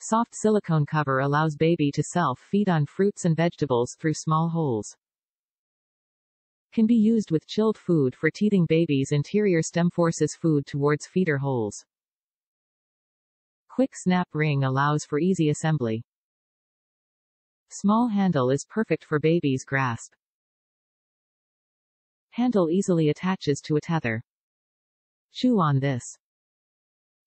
Soft silicone cover allows baby to self-feed on fruits and vegetables through small holes. Can be used with chilled food for teething babies interior stem forces food towards feeder holes. Quick snap ring allows for easy assembly. Small handle is perfect for baby's grasp. Handle easily attaches to a tether. Chew on this.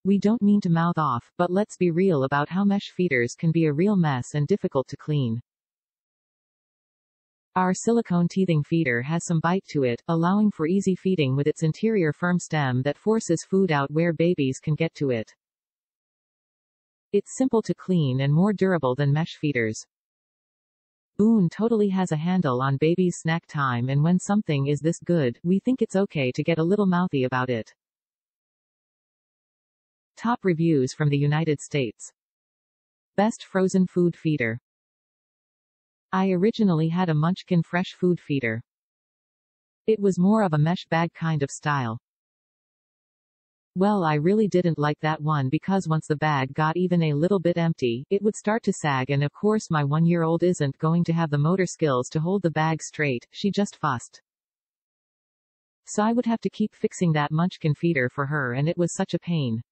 We don't mean to mouth off, but let's be real about how mesh feeders can be a real mess and difficult to clean. Our silicone teething feeder has some bite to it, allowing for easy feeding with its interior firm stem that forces food out where babies can get to it. It's simple to clean and more durable than mesh feeders. Boon totally has a handle on baby's snack time and when something is this good, we think it's okay to get a little mouthy about it. Top reviews from the United States. Best frozen food feeder. I originally had a Munchkin fresh food feeder. It was more of a mesh bag kind of style. Well I really didn't like that one because once the bag got even a little bit empty, it would start to sag and of course my one-year-old isn't going to have the motor skills to hold the bag straight, she just fussed. So I would have to keep fixing that munchkin feeder for her and it was such a pain.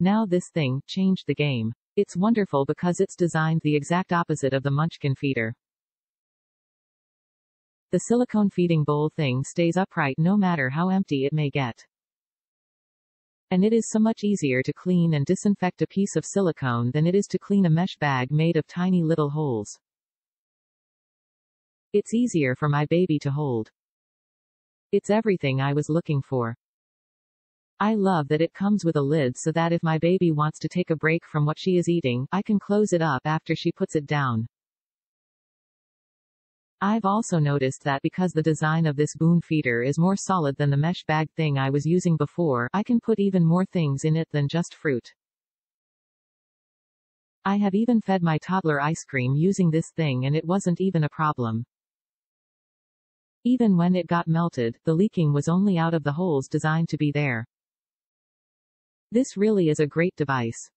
Now this thing, changed the game. It's wonderful because it's designed the exact opposite of the Munchkin feeder. The silicone feeding bowl thing stays upright no matter how empty it may get. And it is so much easier to clean and disinfect a piece of silicone than it is to clean a mesh bag made of tiny little holes. It's easier for my baby to hold. It's everything I was looking for. I love that it comes with a lid so that if my baby wants to take a break from what she is eating, I can close it up after she puts it down. I've also noticed that because the design of this Boon feeder is more solid than the mesh bag thing I was using before, I can put even more things in it than just fruit. I have even fed my toddler ice cream using this thing and it wasn't even a problem. Even when it got melted, the leaking was only out of the holes designed to be there. This really is a great device.